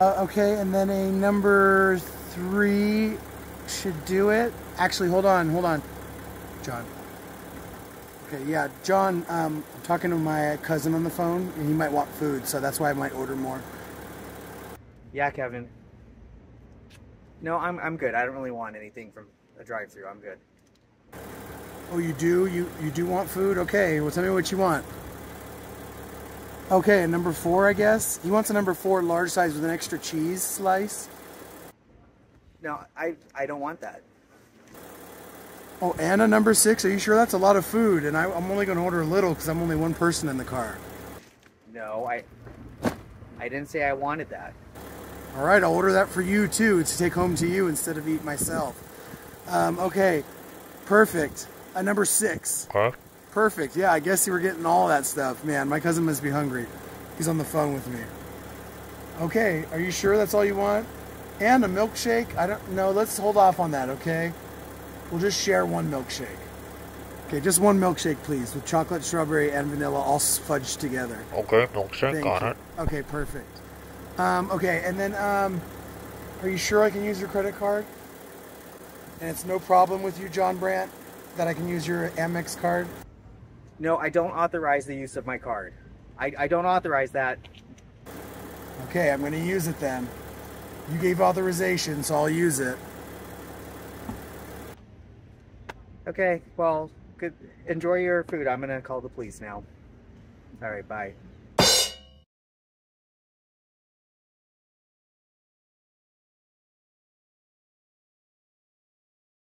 Uh, okay, and then a number three should do it. Actually, hold on, hold on. John. Okay, yeah, John, um, I'm talking to my cousin on the phone, and he might want food, so that's why I might order more. Yeah, Kevin. No, I'm, I'm good. I don't really want anything from a drive-through. I'm good. Oh, you do? You you do want food? Okay, well, tell me what you want. Okay, and number four, I guess. He wants a number four large size with an extra cheese slice. No, I, I don't want that. Oh, and a number six? Are you sure that's a lot of food? And I, I'm only going to order a little because I'm only one person in the car. No, I I didn't say I wanted that. All right, I'll order that for you too to take home to you instead of eat myself. Um, okay, perfect. A number six. Okay. Perfect. Yeah, I guess you were getting all that stuff. Man, my cousin must be hungry. He's on the phone with me. Okay, are you sure that's all you want? And a milkshake? I don't know. Let's hold off on that, okay? We'll just share one milkshake. Okay, just one milkshake, please, with chocolate, strawberry, and vanilla all fudged together. Okay, milkshake, Thank got you. it. Okay, perfect. Um, okay, and then, um, are you sure I can use your credit card? And it's no problem with you, John Brandt, that I can use your Amex card? No, I don't authorize the use of my card. I, I don't authorize that. Okay, I'm going to use it then. You gave authorization, so I'll use it. Okay, well, good. Enjoy your food. I'm gonna call the police now. All right, bye.